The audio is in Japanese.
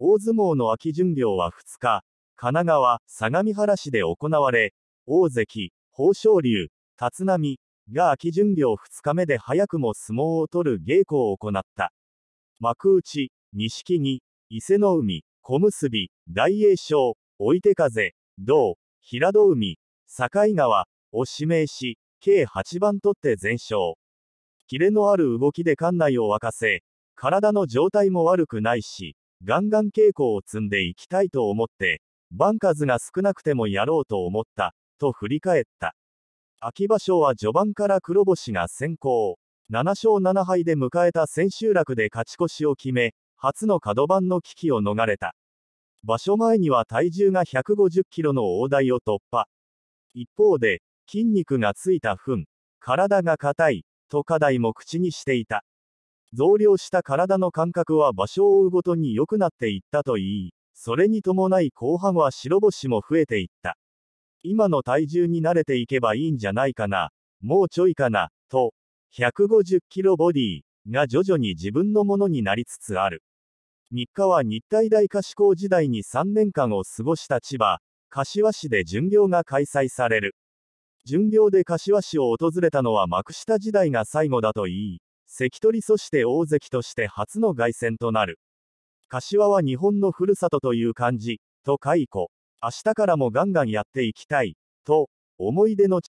大相撲の秋巡業は2日、神奈川、相模原市で行われ、大関、豊昇龍、立浪が秋巡業2日目で早くも相撲を取る稽古を行った。幕内、錦木、伊勢の海、小結、大栄翔、追手風、銅、平戸海、境川を指名し、計8番取って全勝。キレのある動きで館内を沸かせ、体の状態も悪くないし、ガンガン稽古を積んでいきたいと思って、番数が少なくてもやろうと思った、と振り返った。秋場所は序盤から黒星が先行。7勝7敗で迎えた千秋楽で勝ち越しを決め、初の角番の危機を逃れた。場所前には体重が150キロの大台を突破。一方で、筋肉がついた糞、体が硬い、と課題も口にしていた。増量した体の感覚は場所を追うごとに良くなっていったと言い、それに伴い後半は白星も増えていった。今の体重に慣れていけばいいんじゃないかな、もうちょいかな、と、150キロボディが徐々に自分のものになりつつある。3日は日体大可視校時代に3年間を過ごした千葉、柏市で巡業が開催される。巡業で柏市を訪れたのは幕下時代が最後だといい、関取そして大関として初の凱旋となる。柏は日本のふるさとという感じ、と解雇。明日からもガンガンやっていきたい、と、思い出の